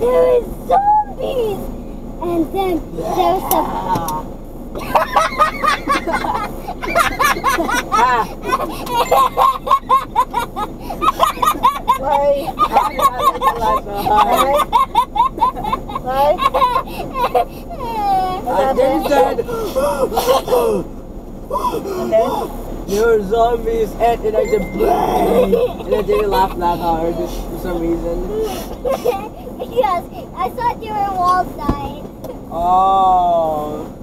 there is zombies, and then a. Ah, Why? ah, Why? And then he said, And then? You're zombies, and, and I said, and I didn't laugh that hard for some reason. yes, I thought you were wall side. Oh.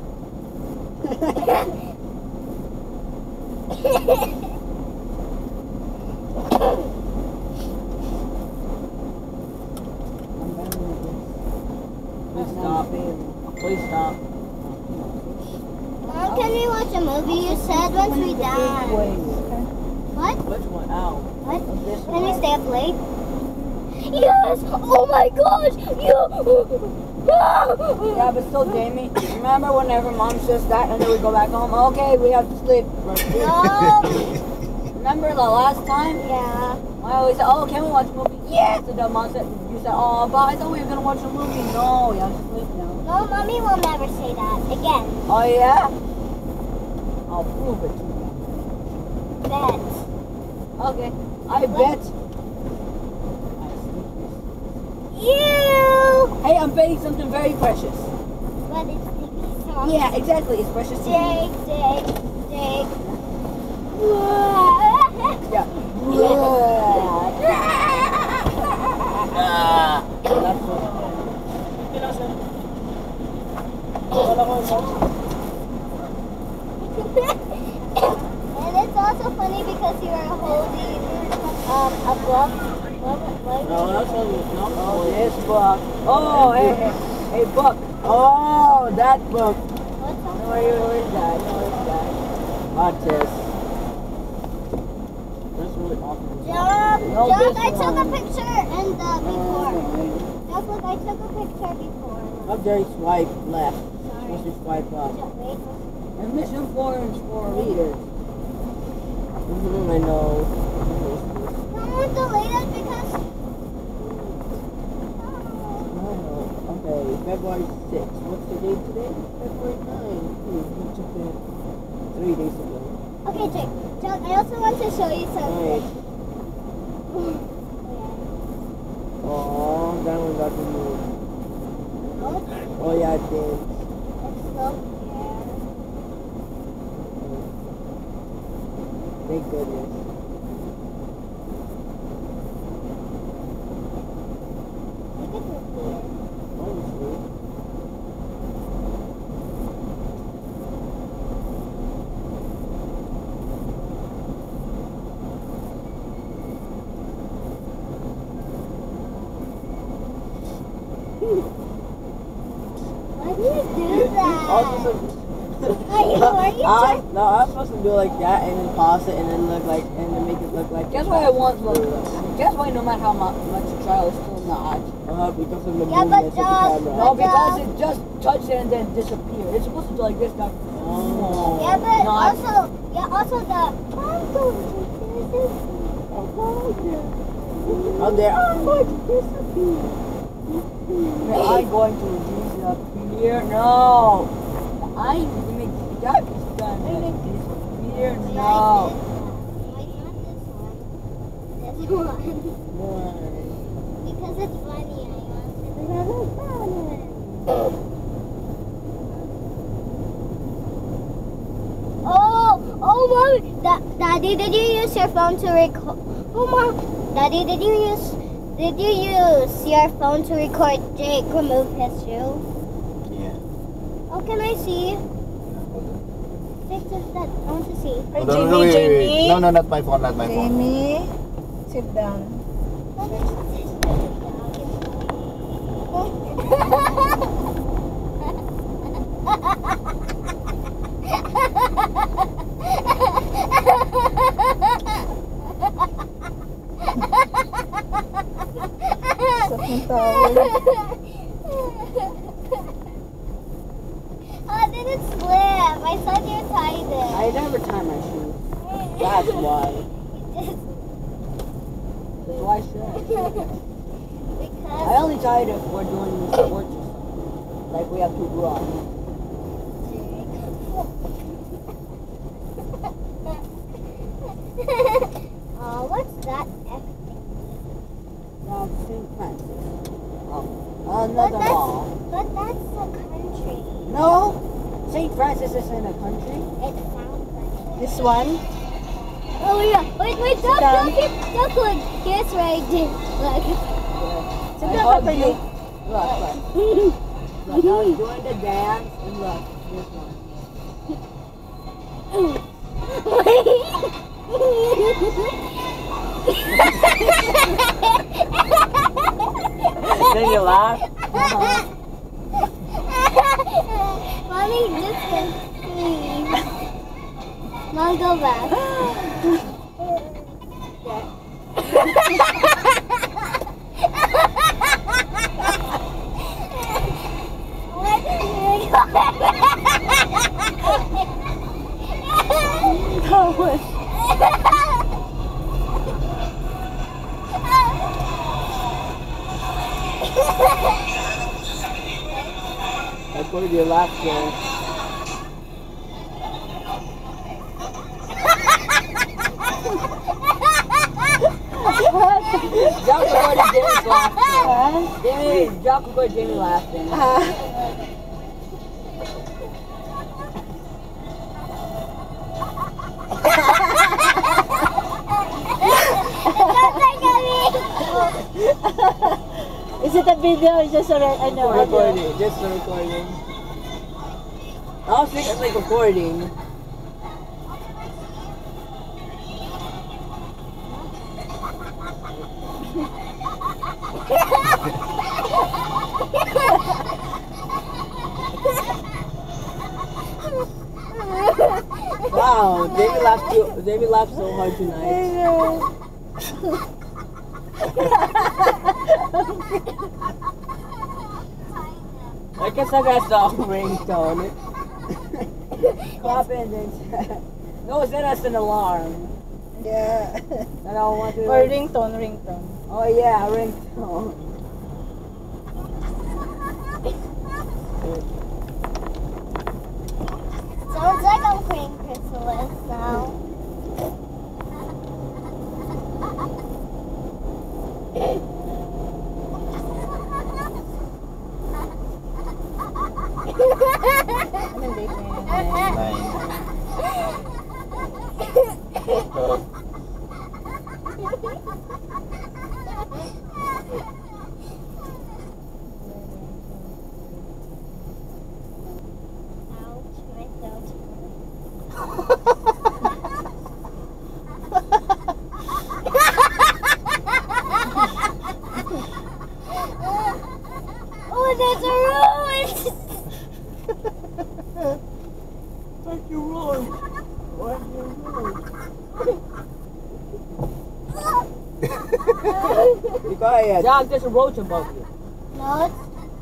Please stop. Please stop. Mom, can we watch a movie? You said once we die. What? Which one? Ow. What? Can we stay up late? Yes! Oh my gosh! You. Yeah, but still, Jamie, remember whenever mom says that and then we go back home? Okay, we have to sleep. No. Remember the last time? Yeah. I always said, oh, can we watch a movie? Yes! And then mom said, you said, oh, but I thought we were going to watch a movie. No, we have to sleep now. No, mommy will never say that again. Oh, yeah? I'll prove it to you. Bet. Okay, I bet. You. Hey, I'm betting something very precious. But it's sticky song. Yeah, exactly. It's precious to me. Dig, dig, dig. Yeah. That's what. and it's also funny because you are holding um, a book. What, what, No, that's what we no. Oh, this book. Oh, hey, hey, hey, book. Oh, that book. what's No, up? where, where is that? No, where is that? Artist. That's really awesome. Jump, No, this I took a picture and uh, before. Oh, Jump, look, I took a picture before. Up there, you swipe left. Sorry. Supposed to swipe up. Admission forms for readers. Mm-hmm, I know. No, I'm deleted because. Oh, okay, February 6th. What's the date today? February 9th. Hmm, we took it three days ago. Okay, Jake. Jump. I also want to show you something. Right. Oh, that one got removed. Oh, Oh, yeah, it did. it's still here. Thank goodness. You can repeat it. Honestly. Why do you do that? Also, Are you, are you I, trying- no, I'm supposed to do like that and it and then look like and then make it look like. Guess why I want look. Guess why no matter how much you try, it's still not. Uh, because of the Yeah, but movements of the camera. No, because it just touched it and then disappeared. It's supposed to do like this. Now. Oh. Yeah, but No, also, yeah, also the. I'm going to disappear. Oh, there. I'm going to disappear. I'm going to disappear. No. I make that is done. Disappear. No. Why not this one? This one. Why? Because it's funny. I want to. Oh, oh, mommy, da- daddy, did you use your phone to record? Oh, mom, daddy, did you use? Did you use your phone to record Jake remove his shoe? Yeah. Oh, can I see? Fix it, that. I want to see. Hey, No, no, Jamie, wait, wait, wait. Jamie. No, no, not my phone, not my phone. Jamie, sit down. What is this? Sa ng towel. oh, did it slip? I thought you tied it. I never tie my shoes. That's why. Why I should. because I only tried it for doing sports or something. Like we have to run. oh, what's that F thing? Now St. Francis. Oh, another that's, mall. but that's a country. No, St. Francis isn't a country. It sounds like it. This one? Oh yeah, wait, wait, down. duck, duck, duck, look, here's right. Look. Down hugged properly. you. Look, look. Look, I was doing the dance, and look, this one. Then you laugh. Uh-huh. Mommy, just. Mom, go back. That's what you laugh for. Jump over to Jimmy's laughing. Jimmy, jump over to laughing. Ah, is it a video? It's just a re- For audio? recording, just for recording. I was thinking like recording. Wow, Jamie laughed too, Jamie laughed so hard tonight. I know. I guess I got the ringtone. Clap and then No, it's that's an alarm. Yeah. And I don't want to Or ringtone, ringtone. Oh yeah, ringtone. Sounds like I'm playing Chrysalis now. Anong date ngayon? Nine. Ouch, my throat. oh, there's a ruin! Thank you, Roy. What you quiet. Dog, there's a roach above you. no, it's...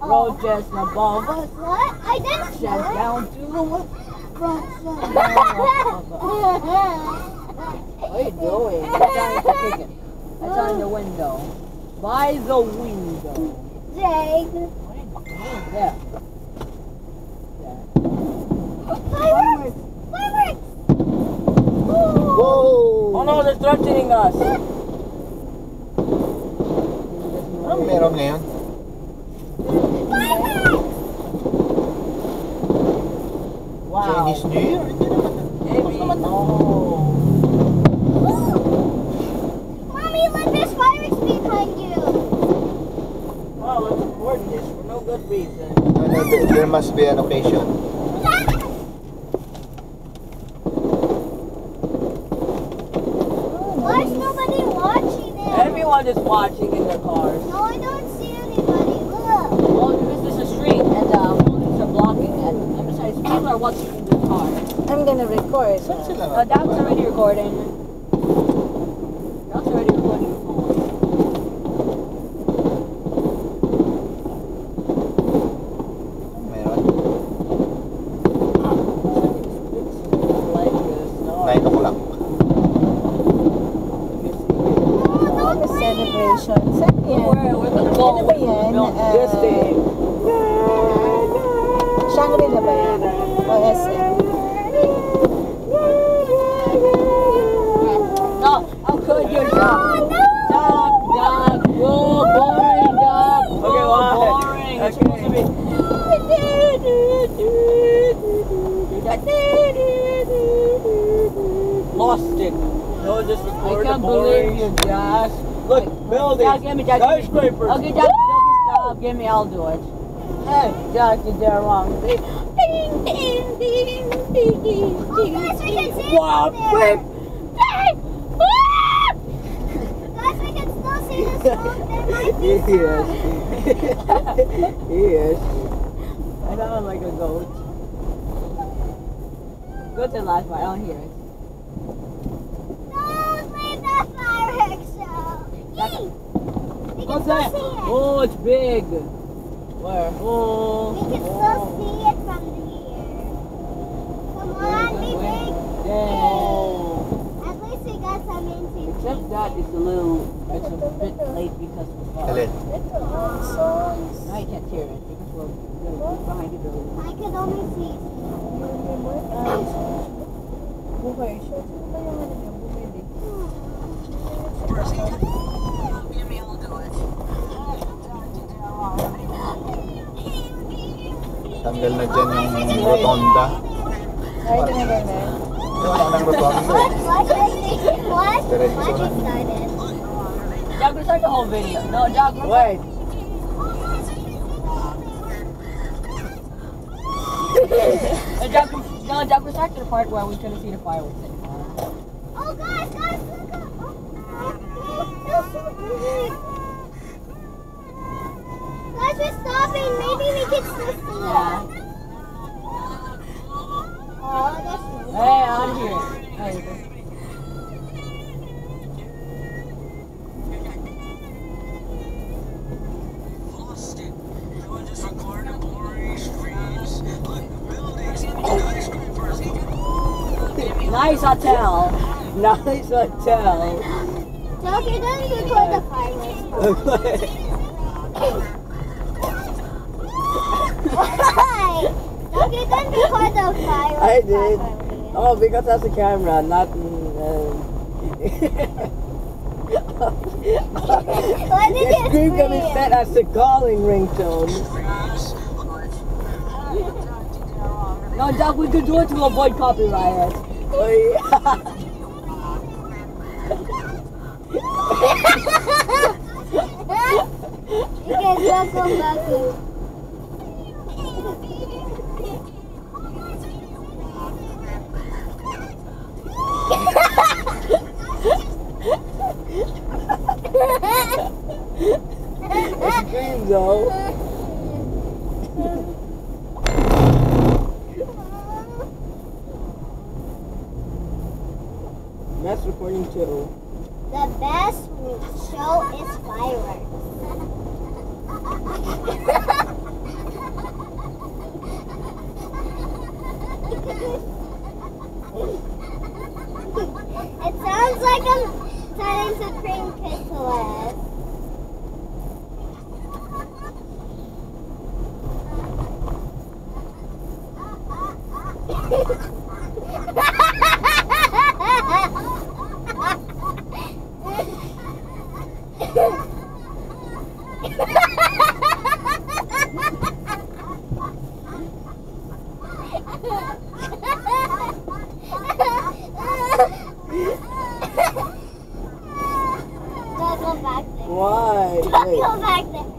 Oh. Roaches above us. What? I didn't Shut know. down to the what? Are you doing? That's on the the window. By the window. Jake. What are you doing there? Fireworks! Fireworks! Whoa! Oh no, they're threatening us. Anong meron ngayon? Fireworks! Wow. Chinese New Year? Hindi naman. Maybe. Oh. Mommy, look, there's fireworks behind you. Wow, let's record for no good reason. No, no, there, there must be an occasion. Why is nobody watching it? Everyone is watching in their cars. No, I don't see anybody. Look. Well, because there's a street and uh, police are blocking it. And besides, people are watching in their cars. I'm gonna record. Saan sila Uh, Doc's already recording. Doc's already recording your phone. Meron. Like this. No. 9 o'clock. No, don't Happy play it. celebration. Yan. Where, where the goal? Ano ba yan? No, this thing. Shangri-La ba yan? O SM? No, how could you, Doc? Doc, Doc, whoa, boring, Doc. Okay, Whoa, why? boring. It's supposed to be. Lost it. No, just I record can't the believe boring. you, Josh. Look, buildings, Jack, give me, Jack. skyscrapers. Okay, Jack, Jack, stop. Give me, I'll do it. Hey, Jack, you did it wrong. Ding, ding, ding, ding, ding, ding, Oh, guys, we can see it Wow, from there. quick. We can still see the smoke. There might be He is. he is. I sound like a goat. Go to the last part. I don't hear it. Don't leave the fireworks show. Yee! We can What's that? see it. Oh, it's big. Where? Oh. We can still see it from here. Come on, be big. Dang. At least we got some into Except that it's a little, it's a bit late because we're far. Alin? Now you can't hear it because we're, we're behind the building. I could only see. Buhay siya. Sino ba yung ano niya? Bumili. Tanggal na dyan yung rotonda. Ay, ito na ganun. Wala nang rotonda. What? What? What? Diretso na. just started? Jack, we start the whole video. No, Jack, we're Wait. Jack, we- no, Jack, we start to the part where we couldn't see the fireworks anymore. Oh, guys, guys, look up. Oh, that's so big. Maybe we can Yeah. Oh, that's Hey, here. You go. Nice hotel. Nice hotel. So if you're done, record the fireworks. Why? So if you're done, record the fireworks. I did. oh, because that's the camera, not. mm, Why did This you screen can be scream? set as the calling ringtone. No, Jack, we could do it to avoid copyright. Oh, yeah. you can come back scream. That's recording too. The best show is fireworks. it sounds like I'm turning to cream chrysalis. Don't go back there. Why? Don't Wait. go back there.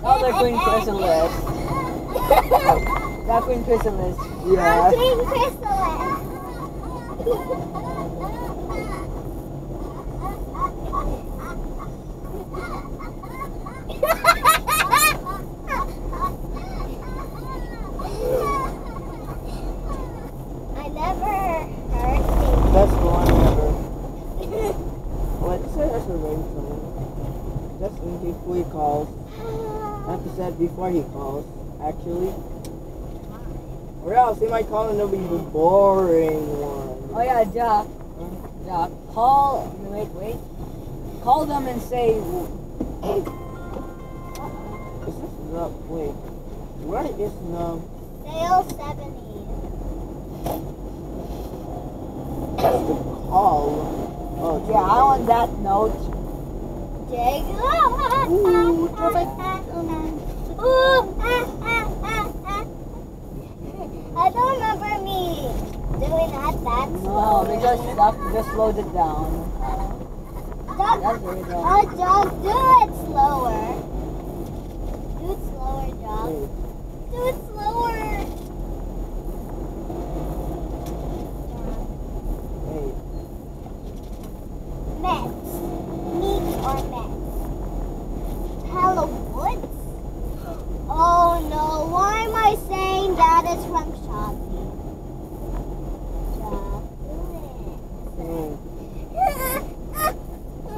Oh, they're Queen Chrysalis. That Queen Chrysalis. I'm Yeah. Queen Chrysalis. I never heard things. Best one ever. What? Say that's a ringtone. Just in case he calls. Not to said before he calls, actually. Or else he might call and it'll be the boring one. Oh yeah, Jack. Jack, call. Wait, wait. Call them and say. Is this the wait? Where is the Sale 70. what's the call? Oh, Yeah, I want that note. Jake. Ooh, traffic. Ooh, ah, ah, ah, ah. I don't remember me doing that that No, slow. because Jack just slowed it down. Doug, That's very wrong. oh, Doug, do it slower. Do it slower, Doug. Do it slower. wait. Mets. Meat or Mets? Hello, Woods? Oh no, why am I saying that is from Shopee? Wait.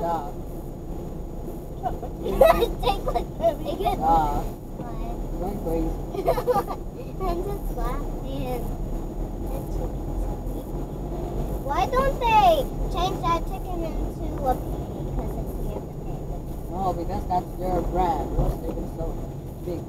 Jack, Take like the biggest ah, one. going crazy. I'm just laughing. Why don't they change that chicken into a pig? Because it's near the pig. No, because that's their brand. What's taking so big?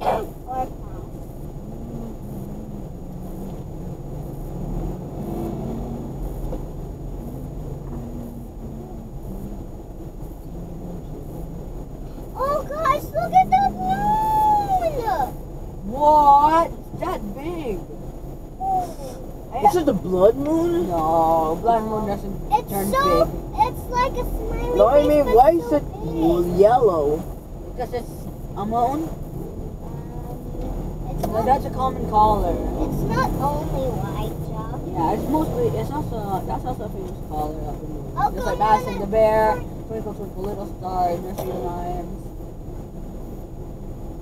Or pass. Oh gosh, look at the moon! What? It's that big. Is it the blood moon? No, blood moon doesn't It's turn so, big it's like a smiley No, I face, mean, but why so is it big. yellow? because it's a moon. Um, not, that's a common color. it's not only white, Joe. Yeah, it's mostly. It's also that's also a famous color of the moon. Oh, Just like Bass and the. Bear, Twinkle Twinkle Little Star, Nursery Rhymes.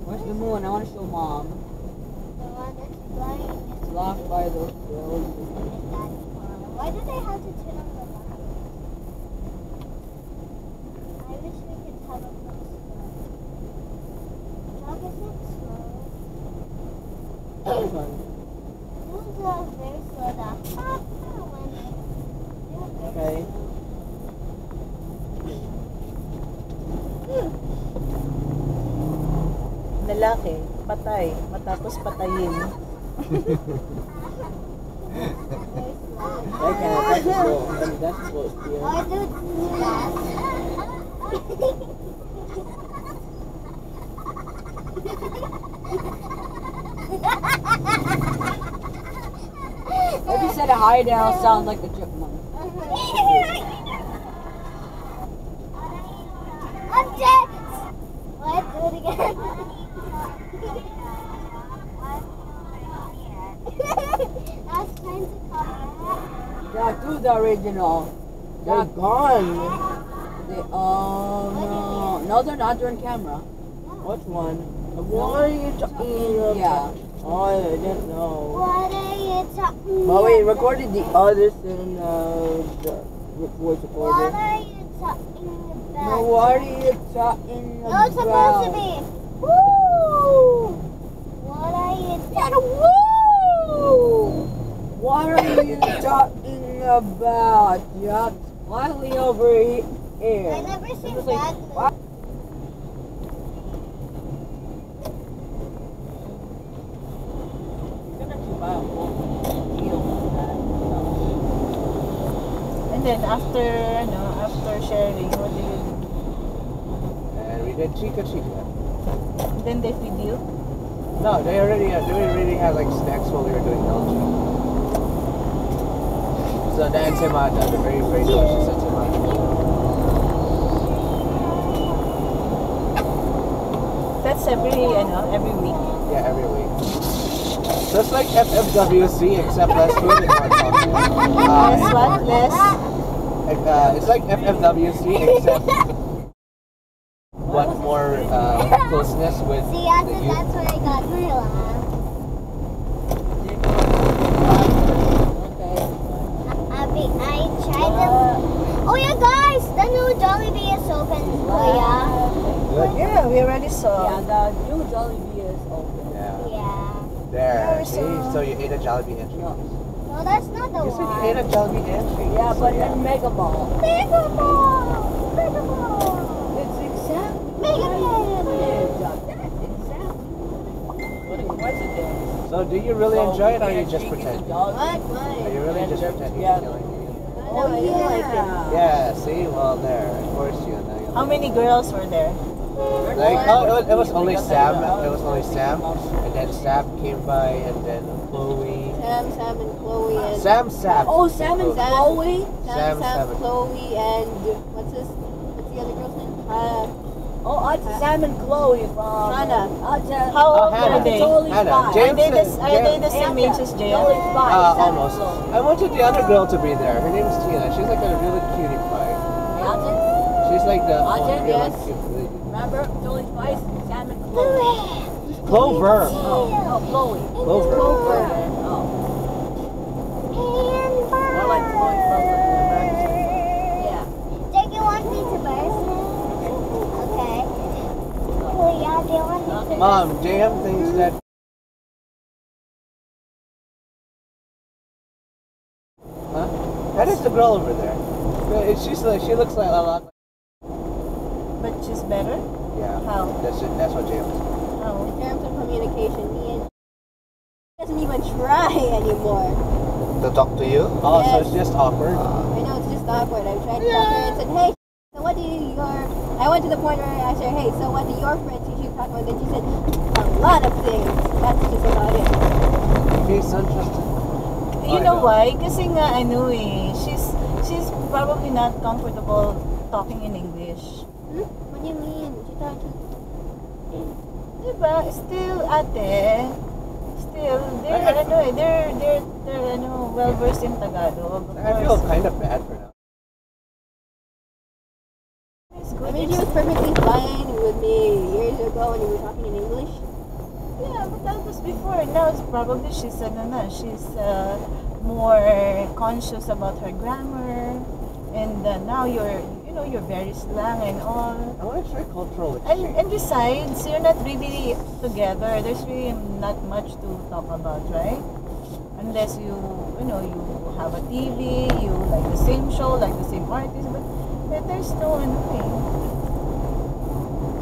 Where's the moon? I want to show mom. The one that's flying is It's locked by those bills. is Daddy Farmer. Why do they have to turn on the light? I wish we could have a close look. Dog, is it slow? Which one? This is a very slow dog. Ah, ah, when it- they're very Okay. Lalaki, patay, matapos patayin. very slow. I can't. That's slow. I mean, that's slow speed. Or do it fast. If you said a hi it'll sound like a chipmunk. I'm dead. Let's do it again. Was trying to come Yeah, do the original. They're Yeah, gone. they, oh uh, no. No, they're not. On camera. Which one? What are you talking about? Yeah. Oh, I didn't know. What are you talking But we about? recorded the others in uh, the voice What are you talking about? No, what are you talking No, about? it's supposed to be. Woo! What are you talking Woo! What are you talking about, Jack? Why are we over here? I never seen It's like, that what? movie. You're gonna buy a whole deal with that. And then after, ano, after sharing, what do you do? And we did Chica Chica. Then they feed you? No, they already had, they already had like snacks while we were doing Dolce. So the enchilada, the very, very delicious enchilada. That's every, ano, every week. Yeah, every week. Just like FFWC except less food and more chocolate. Less Uh, what? Less? Uh, it's like FFWC except but more uh, closeness with See, I the think youth. that's where I got my laugh. Okay. I, I, I tried them. Oh yeah, guys, the new Jollibee is open in Korea. Good. Yeah, we already Yeah, the new Jollibee is open. Yeah. Yeah. There. Yeah, we See? So you ate a Jollibee entry. No. No, that's not the You said one. you ate a Jollibee entry. Yeah, So, but yeah. in Mega Mall. Mega Ball! Mega Ball! It's exactly Mega what Man! it is. That's exactly what a coincidence. So do you really So enjoy it or we you just drink pretend? it What? Are you really And just they're pretending together. to like it? Oh, you oh, like it. yeah. Yeah, see? Well, there. Of course you know. you How like many it. girls were there? Like, oh, it was, it was only Sam. It was only Sam. And then Sam came by, and then Chloe. Sam, Sam, and Chloe, and Sam, Sap. Oh, Sam and Sam. Chloe. Sam, Sam, Sam. Chloe, and what's his? What's the other girl's name? Uh, Oh, it's Sam and Chloe from Hannah. Uh, How Oh, old Hannah. were they? Totally Hannah. fine. Are James they the, is- are they the same age as Totally Jay? fine. Uh, Sam almost. I wanted the other girl to be there. Her name is Tina. She's like a really cutie pie. Imagine, She's like the Ajay, only really yes. cute. remember Totally Spies? Sam and Chloe. Clover. Oh, no, Chloe. Clover. Clover. More like Chloe from the Yeah. Jake, you want me to burst? Okay. Oh, yeah, do you want me to Mom, JM thinks that. Huh? That is the girl over there. She's like, she looks like a lot. But she's better. Yeah. How? That's it. That's what JM. Oh, in terms of communication, me and doesn't even try anymore. To talk to you? Oh, so it's just awkward. I know it's just awkward. I tried to talk to her and said, "Hey, so what do you, your?" I went to the point where I asked her, "Hey, so what do your friends usually talk about?" And she said, "A lot of things." That's just about it. He's interested. You know know. why? Kasi nga, ano eh, she's, she's probably not comfortable talking in English. Hmm? What do you mean? She thought you... Diba? Still, ate, still, they're, I- I- ano they're, they're, they're, ano, well-versed in Tagalog. I feel kind of bad for now. I mean, she was perfectly fine with me years ago when you were talking in English. Yeah, but that was before. Now it's probably she's ano na, she's uh, more conscious about her grammar, and uh, now you're, you know, you're very slang and all. I want to try cultural And, exchange. and besides, you're not really together. There's really not much to talk about, right? Unless you, you know, you have a TV, you like the same show, like the same artist, but there- there's no ano eh.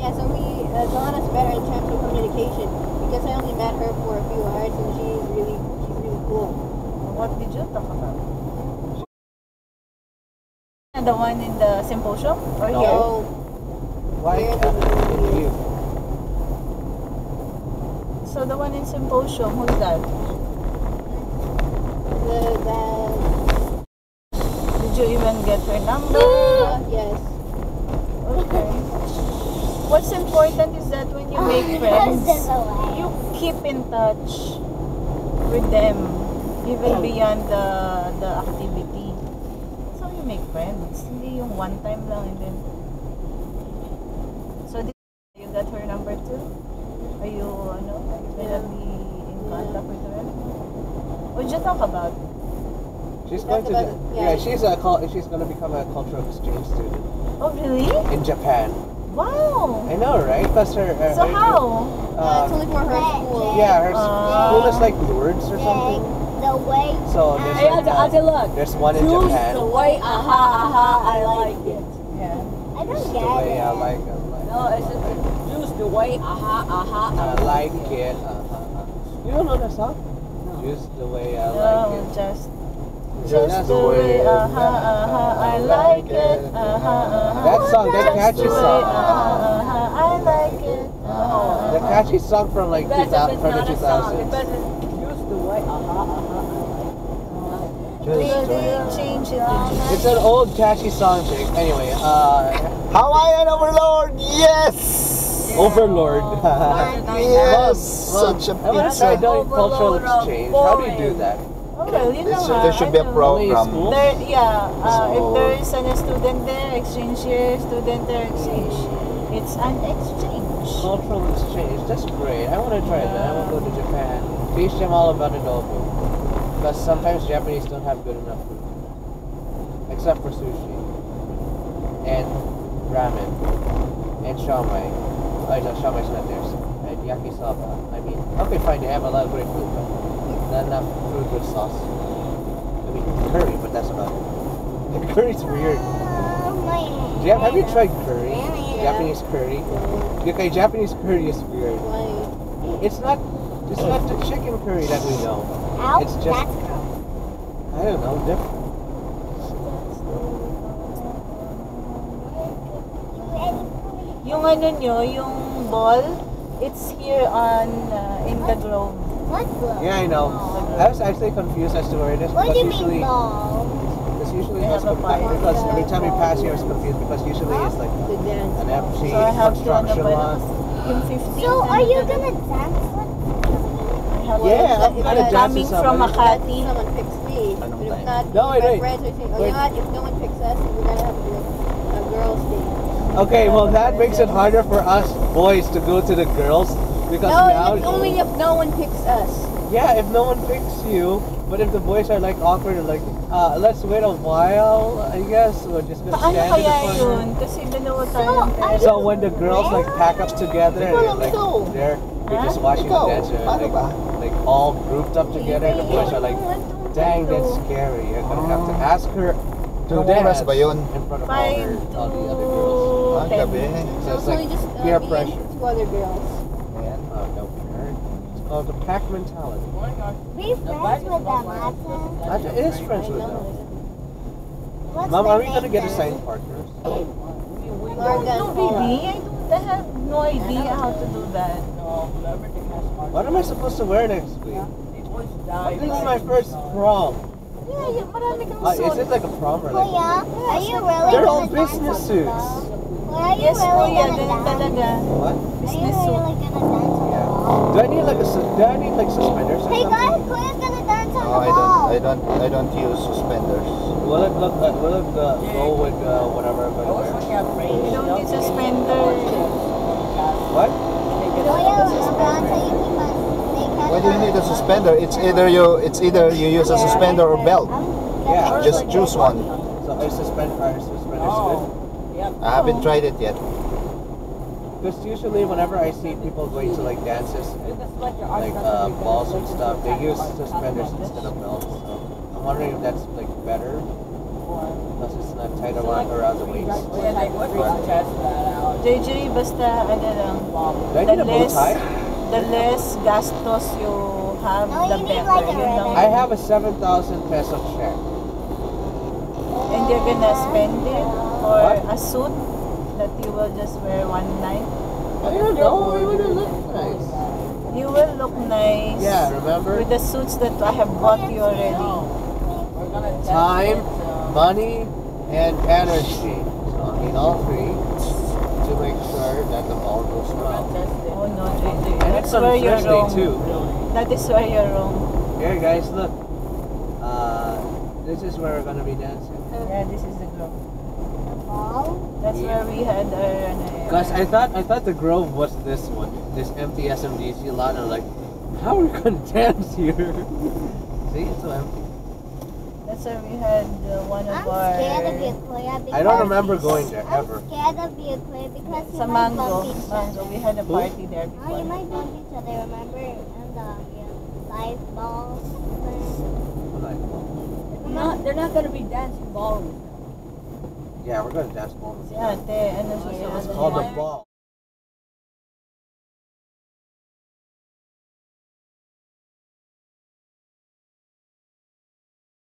Yeah, so we, uh, Joanna's better in terms of communication because I only met her for a few hours and she's really, she's really cool. What did you talk about? And the one in the symposium or No. here? So, Why? Where you. So the one in symposium, who's that? the, the, Did you even get her number? uh, yes. Okay. What's important is that when you make friends, This is away. you keep in touch with them even beyond the the activity. So you make friends. Hindi yung one time lang and then So did you got her number too? Are you ano, are you gonna be in contact with her? What did you talk about? She's Talk going to. about yeah. yeah. she's a she's going to become a cultural exchange student Oh really? in Japan. Wow. I know, right? Plus her. Uh, So her- how? Uh, Uh, it's only for her school. yeah, her s- Ah. school is like Lourdes or Jake, something. The way... So there's Hey, like, Ate, uh, Ate, look. there's one in Choose Japan. the way, aha, aha, I like it. Yeah. I don't This get the way it. I like it. Like, No, it's just choose the way, aha, aha, I like it. Uh, uh, uh. You don't know that song? Just the way I like it. just Just just the way, uh-huh, uh-huh, I like it, uh-huh, uh-huh. That song, that catchy song. uh-huh, uh-huh, I like it, uh-huh, The uh-huh. catchy song from like Best if 2000, from the not a song. 2000s. It better choose the way, aha, aha, I like it. Just Will the way they I- change it to just It's an old catchy song, Jake. Anyway, uh, Hawaiian Overlord, yes! Overlord. Yes, Mom, such a want to pizza. try doing cultural Overload of exchange. How do you do that? Oh, well, you There know should, there should be a know. Only program. There, yeah, uh, if there is an, a student there, exchange here, student there, exchange. It's an exchange. Cultural exchange. That's great. I want to try that. I want to go to Japan. Teach them all about adobo. Because sometimes Japanese don't have good enough food. Except for sushi. And ramen and shawmai. Oh, no, shawmai's not there. So, and yakisoba. I mean, okay, fine. They have a lot of great food, but not enough food with sauce. I mean, curry, but that's about it. The Curry's weird. Do you have, have you tried curry? Japanese curry. Okay, Japanese curry is weird. It's not. It's not the chicken curry that we know. Ow, It's just- that's. I don't know. Different. Yung ano nyo, yung ball, it's here on uh, in the Grove. What the? Yeah, I know. I was actually confused as to where it is What do because you usually, mean ball? because usually They it's have a conf- fire. because every time we pass here, it's confused because usually it's like The dance. an empty So I have to ano construction ba, lot. yung 15. So, are you gonna dance with I have Yeah, to- I'm gonna dance coming with from somebody. Makati. Someone picks me. Anong But if not, No, me wait, and my wait. friends are saying, oh, Wait. you know what? If no one picks us, we're gonna have to do a girls' date. Okay, well that makes it harder for us boys to go to the girls because No, now it's only if no one picks us. yeah, if no one picks you, but if the boys are like awkward and like, uh, let's wait a while, I guess we're just gonna Paano stand in kaya the front. yun? Kasi dalawa tayo So, ng are pera. So when the girls like pack up together and like they're you're just watching Ikaw, the dance paano like, ba? Like all grouped up together and the boys are like, dang, that's scary. You're gonna have to ask her to Anong dance oras ba yun? in front of all, her, all the other girls. Ah, to gabi. So it's it's only like just uh, peer me pressure. and two other girls. Ayan. Oh, no, parent. It's called the pack mentality. Be friends with them, Ata. Aja is friends with them. What's Mom, are we gonna name get then? assigned partners? Morgan. No, baby. I don't I have no idea how to do that. What am I supposed to wear next week? This is my first prom. Yeah, yeah, marami kang Uh, is suot. it like a prom or like? Kuya, are you really They're all gonna dance business suits. ball? Are you Yes, really kuya, gonna ganun dance? talaga. What? Are you Business suit. really gonna dance on Yeah. Do I need like a su- do I need like suspenders or Hey something? guys, Kuya's gonna dance on No, the I ball. don't. I don't. I don't use suspenders. Will it look? Uh, will it uh, go with uh, whatever I'm gonna wear? You don't need suspenders. What? Why do you need a suspender? It's either you. It's either you use a suspender or belt. Yeah. Just choose one. So I suspend are suspenders good? I haven't tried it yet. Because usually whenever I see people going to like dances, like uh, balls and stuff, they use suspenders instead of belts. So I'm wondering if that's like better because it's not tied around around the waist. JJ, basta ano lang. The need a bow less, tie? the less gastos you have, No, the you better. like a Yun I have a seven thousand peso check. And you're gonna spend it for What? a suit that you will just wear one night. I don't know. It would look nice. You will look nice. Yeah, remember? With the suits that I have bought you already. Time, money, and energy. So I need all three to make sure that the ball goes well. Oh no, JJ. And That's it's on where you're Thursday wrong. too. That is where you're wrong. Here, guys, look. Uh, this is where we're gonna be dancing. Yeah, this is the grove. The Ball? That's where we had our. ano, Guys, I thought I thought the Grove was this one, this empty SMDC lot. And I'm like, how are we gonna dance here? See, it's so empty. That's where we had uh, one of I'm our. scared of you, Kuya. Because I don't remember going there I'm ever. scared of you, Kuya, because you Sa might Mango. bump each Mango. other. We had a Who? party there Oh, you might bump each other, remember? And the you know, live ball thing. Like, Not, they're not gonna be dancing ballroom. yeah, we're gonna dance ball. Si ate, ano siya? It's called the ball.